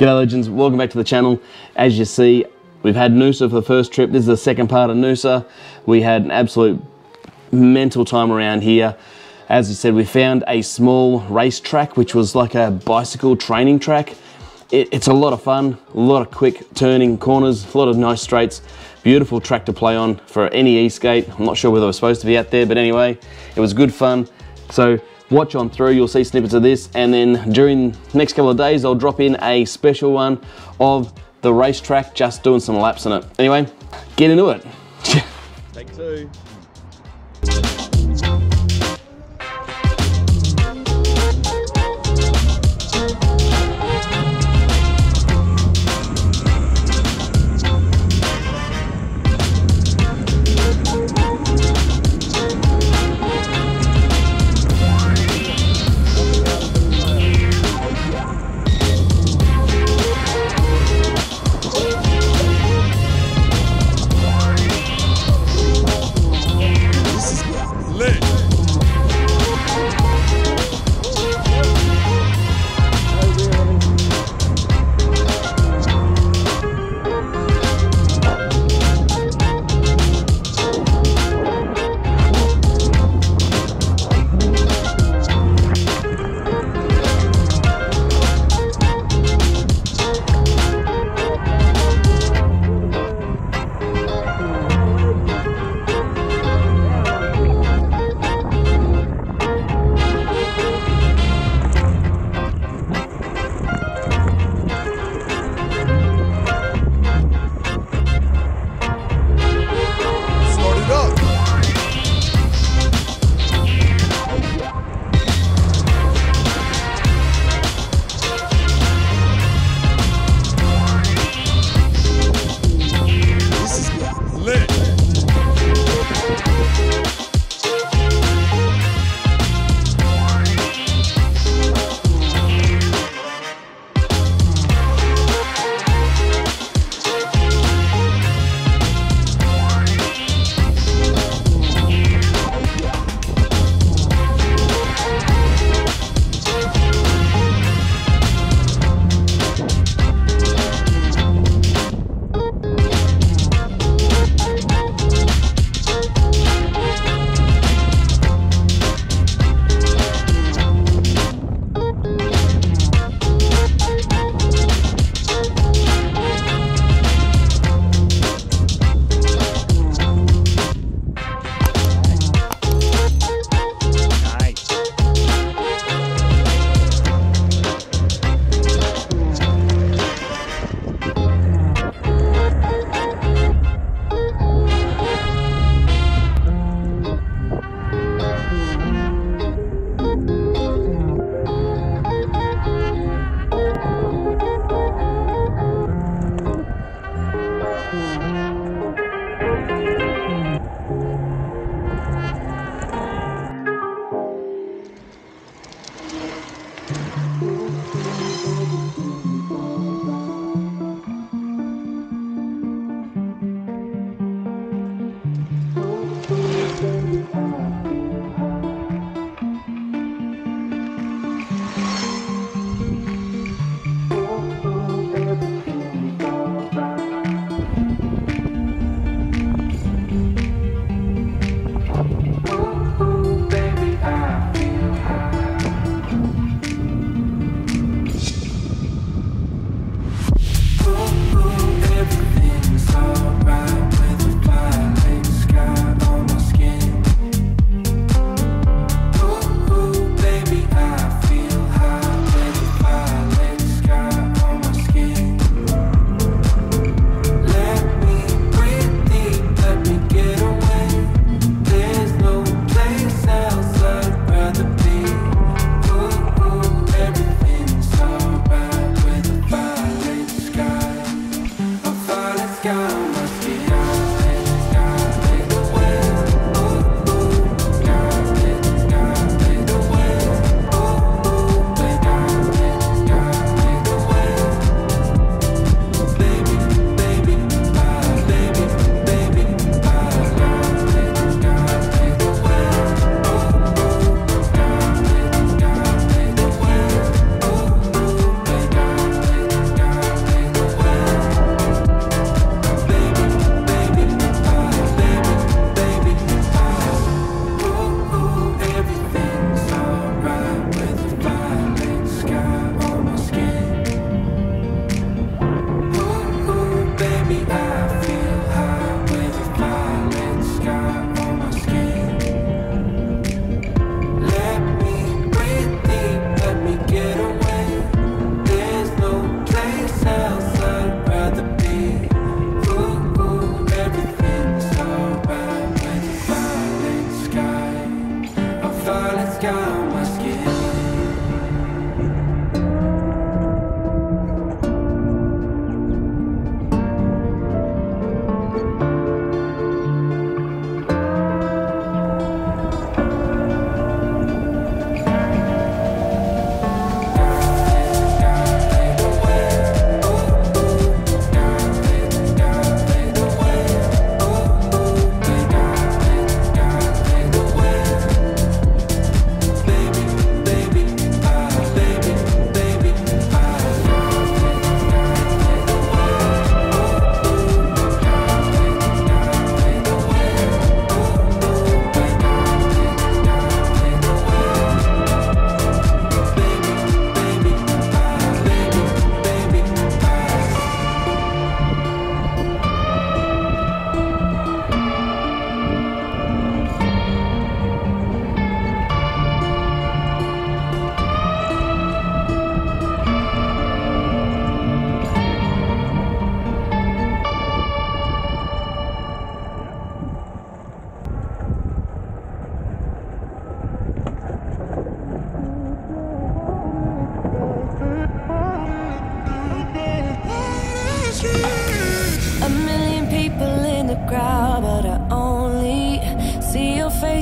G'day legends, welcome back to the channel. As you see, we've had Noosa for the first trip. This is the second part of Noosa. We had an absolute mental time around here. As I said, we found a small racetrack, which was like a bicycle training track. It, it's a lot of fun, a lot of quick turning corners, a lot of nice straights. Beautiful track to play on for any e-skate. I'm not sure whether we're supposed to be out there, but anyway, it was good fun. So watch on through, you'll see snippets of this, and then during next couple of days, I'll drop in a special one of the racetrack, just doing some laps on it. Anyway, get into it. Take two.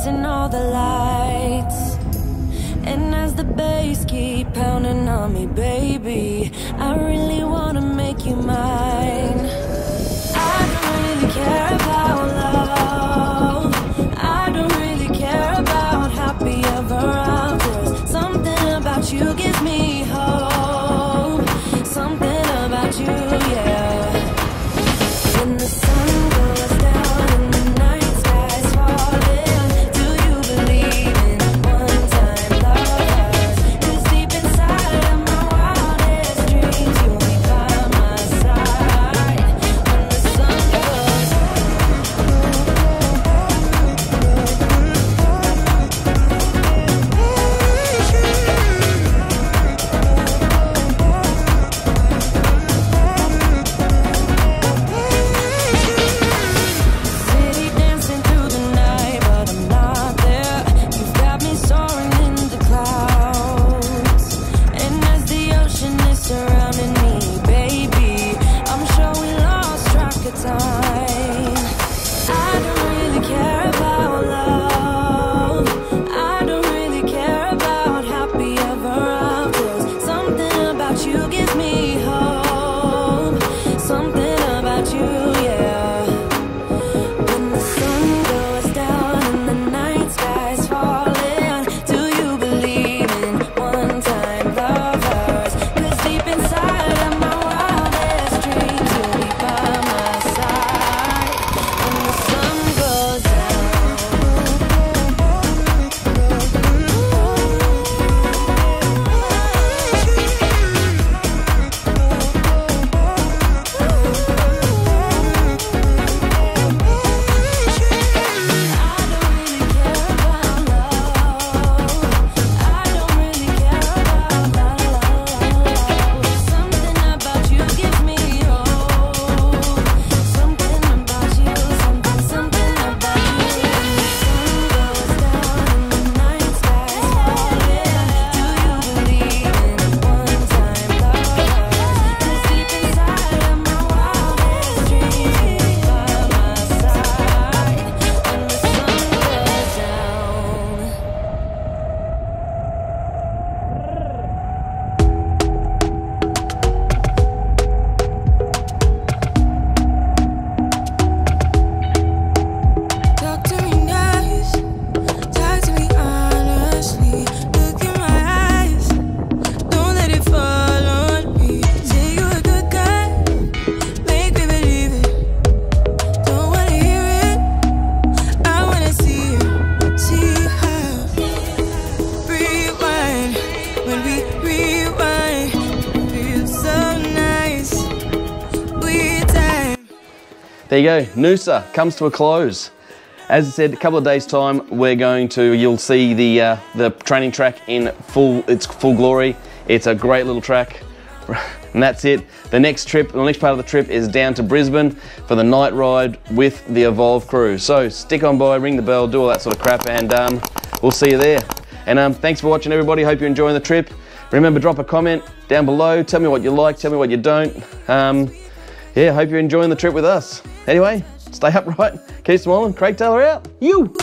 Chasing all the lights. And as the bass keep pounding on me, baby, I really wanna make you mine. I don't really care about love. I don't really care about happy ever afters. Something about you gives me hope. There you go. Noosa comes to a close. As I said, a couple of days' time, we're going to. You'll see the uh, the training track in full its full glory. It's a great little track, and that's it. The next trip, the next part of the trip, is down to Brisbane for the night ride with the Evolve crew. So stick on by, ring the bell, do all that sort of crap, and um, we'll see you there. And um, thanks for watching, everybody. Hope you're enjoying the trip. Remember, drop a comment down below. Tell me what you like. Tell me what you don't. Um, yeah, hope you're enjoying the trip with us. Anyway, stay upright, keep smiling, Craig Taylor out. You!